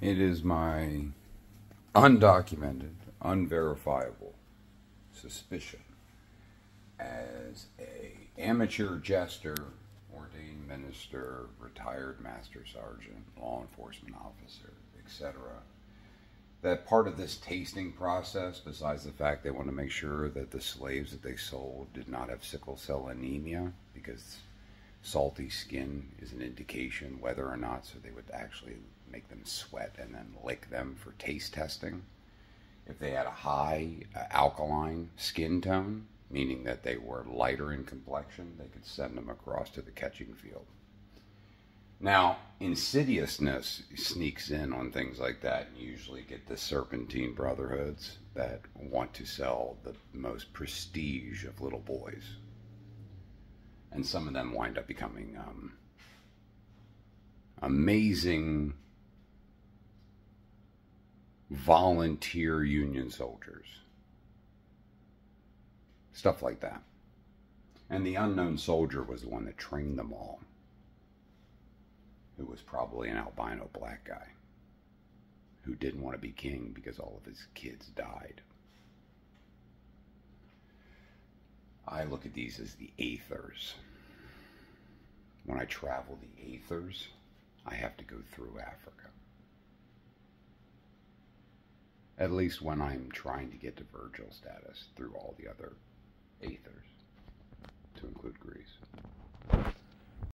It is my undocumented, unverifiable suspicion as a amateur jester, ordained minister, retired master sergeant, law enforcement officer, etc. That part of this tasting process, besides the fact they want to make sure that the slaves that they sold did not have sickle cell anemia, because salty skin is an indication whether or not, so they would actually make them sweat and then lick them for taste testing. If they had a high uh, alkaline skin tone, meaning that they were lighter in complexion, they could send them across to the catching field. Now, insidiousness sneaks in on things like that, and you usually get the serpentine brotherhoods that want to sell the most prestige of little boys. And some of them wind up becoming um, amazing volunteer Union soldiers. Stuff like that. And the unknown soldier was the one that trained them all, who was probably an albino black guy who didn't want to be king because all of his kids died. I look at these as the aethers. When I travel the aethers, I have to go through Africa at least when I'm trying to get to Virgil status through all the other aethers.